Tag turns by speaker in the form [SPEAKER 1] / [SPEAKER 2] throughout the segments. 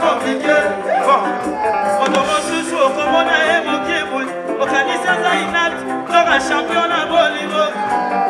[SPEAKER 1] compliqué. On commence toujours comme on a aimé qui bon. On a dit ça, il n'a pas champion à Bolivar.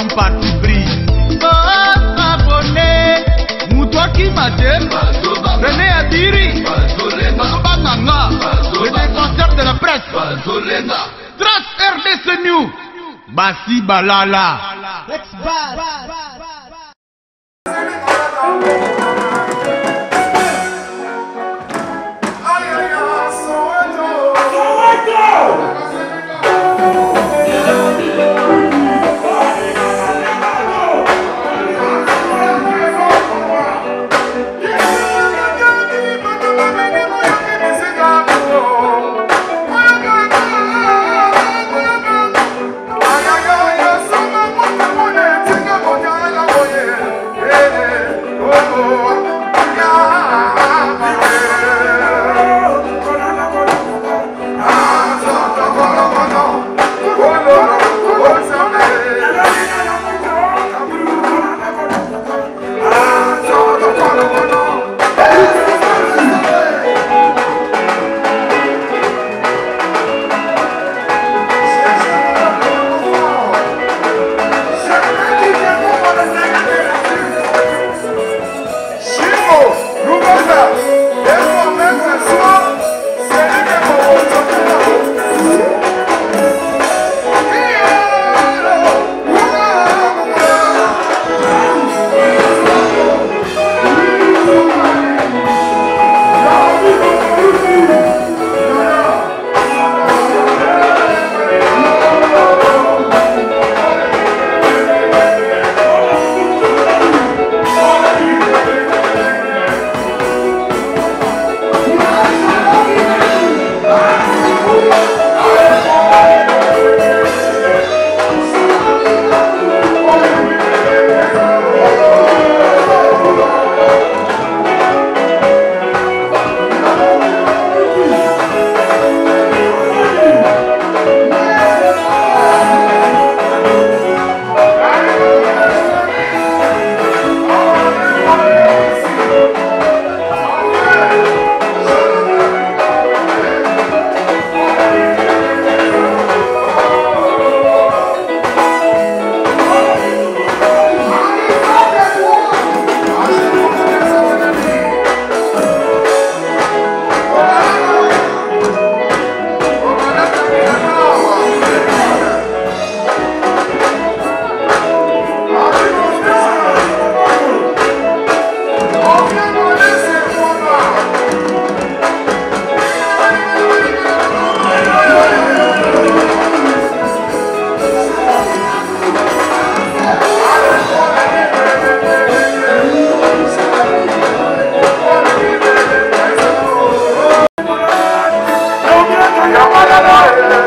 [SPEAKER 1] en parti pris basabone mutwaki majemba rene adiri bakobanganga le défenseur de la presse trace rdc new basi balala
[SPEAKER 2] Lord.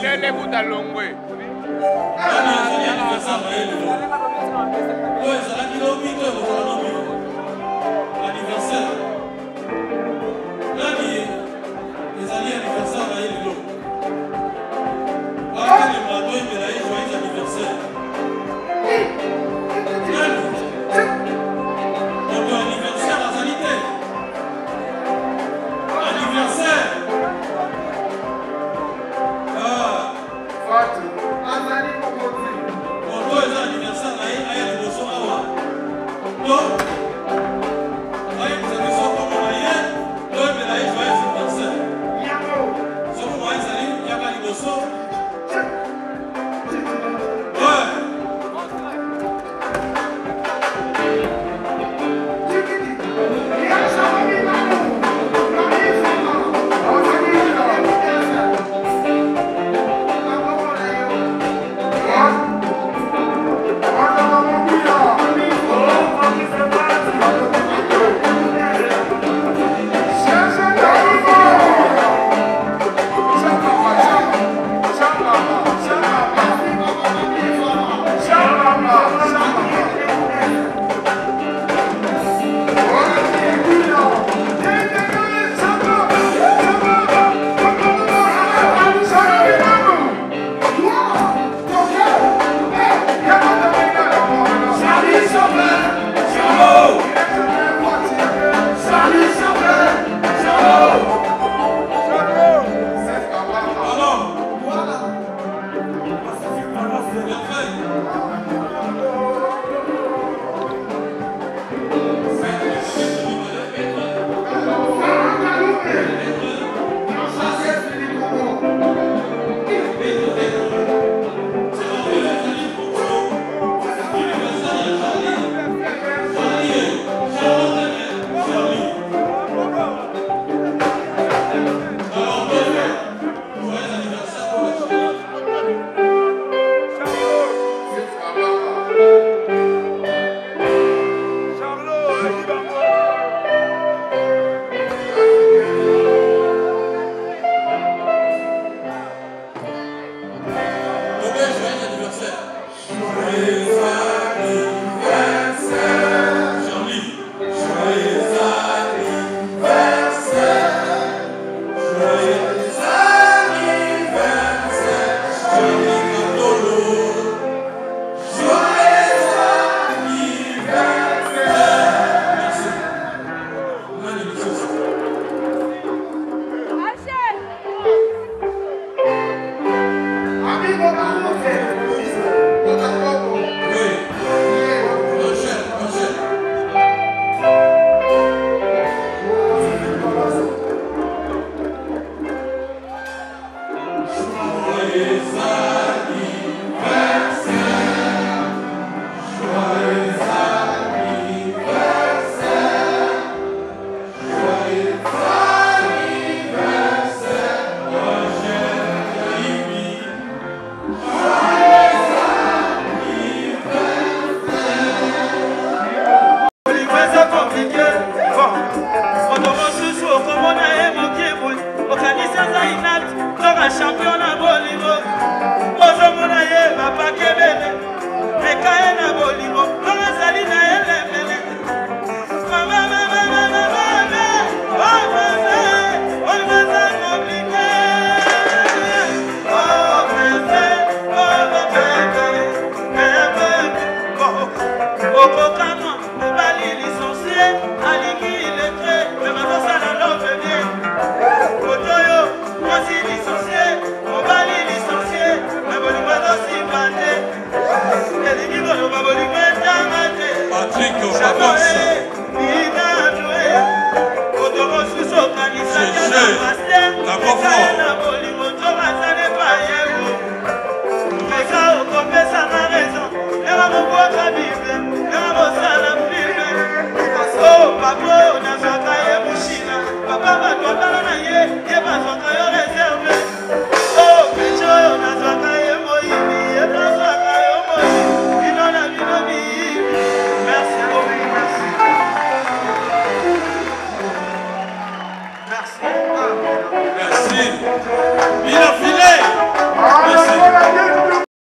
[SPEAKER 1] sele kuta longwe oyo ezalaki lobito ekozala nomi